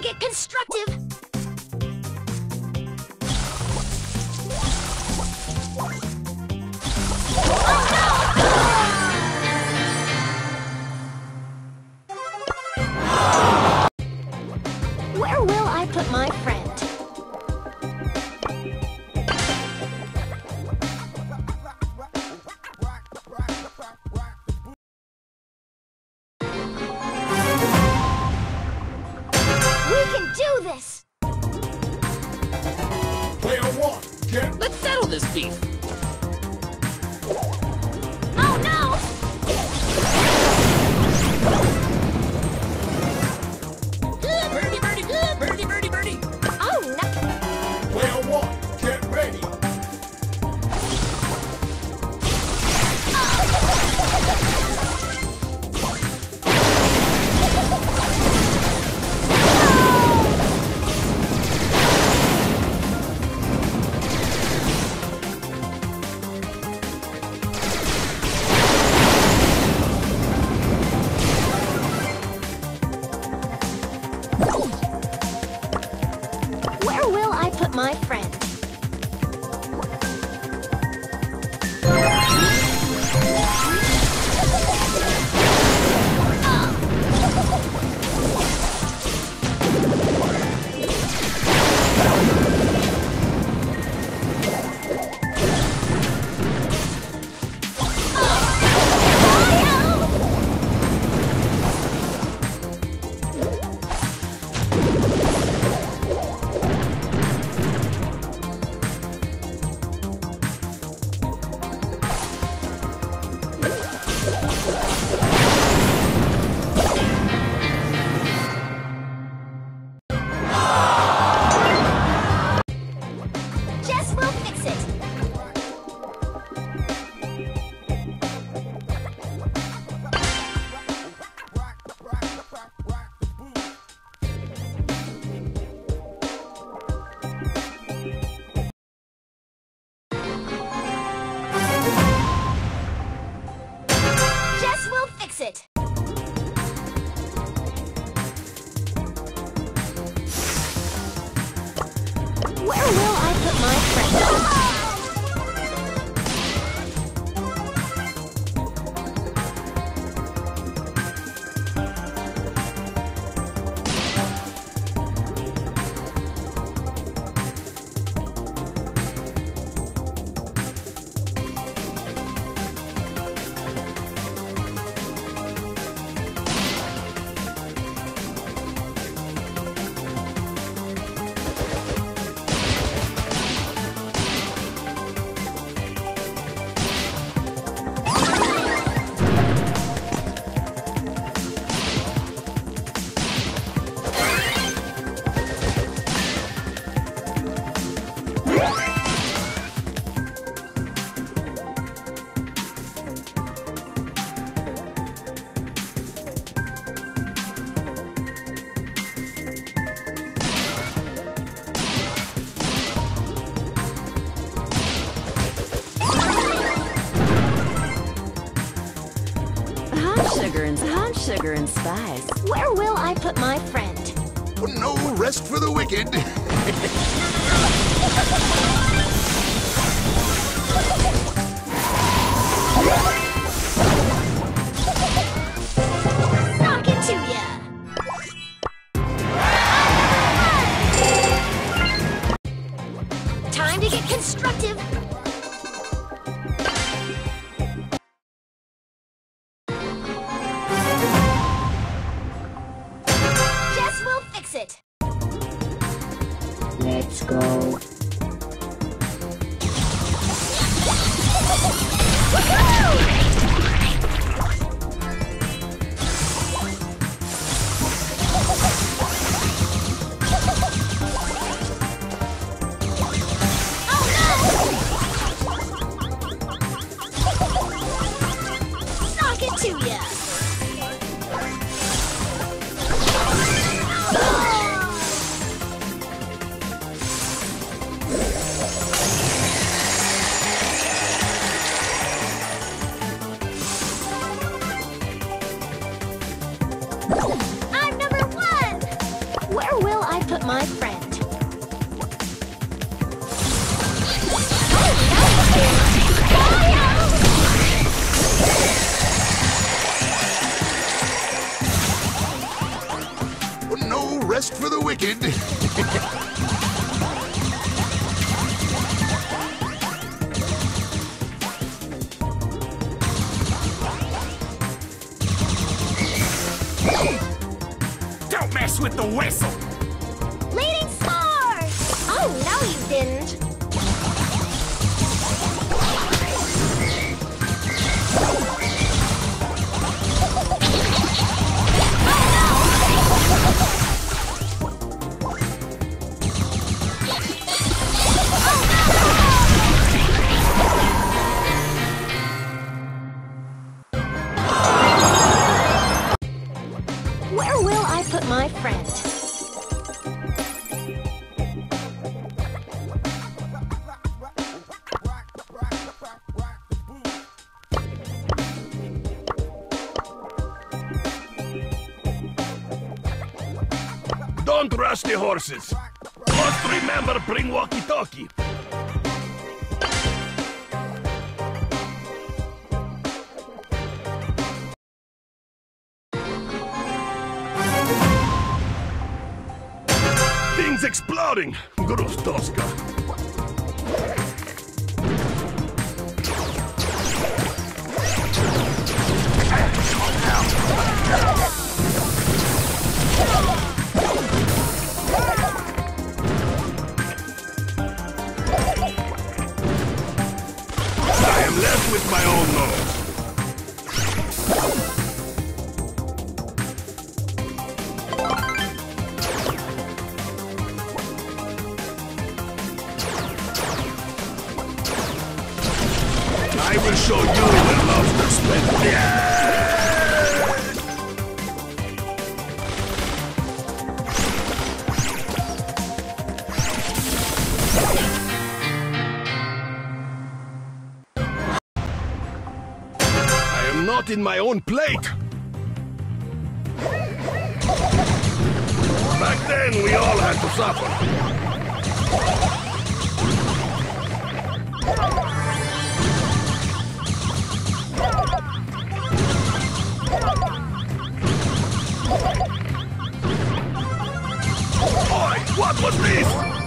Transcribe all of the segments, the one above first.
get constructive. do this! Player one, get... Let's settle this beef! and spies. Where will I put my friend? No rest for the wicked. wicked. Don't mess with the whistle! Leading star! Oh, no you didn't. My friend? Don't rush the horses. Must remember bring walkie-talkie. Things exploding. Grustoska. I am left with my own. In my own plate. Back then, we all had to suffer. Oi, what was this?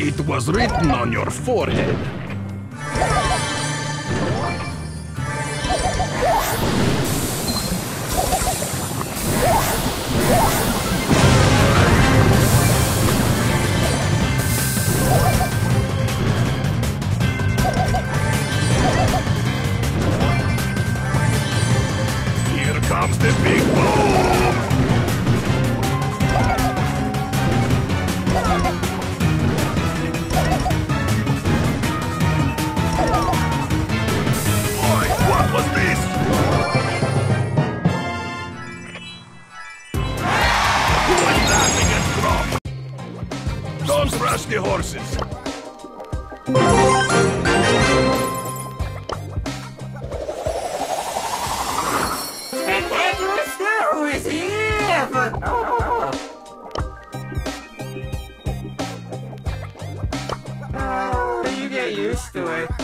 It was written on your forehead. You get used to it.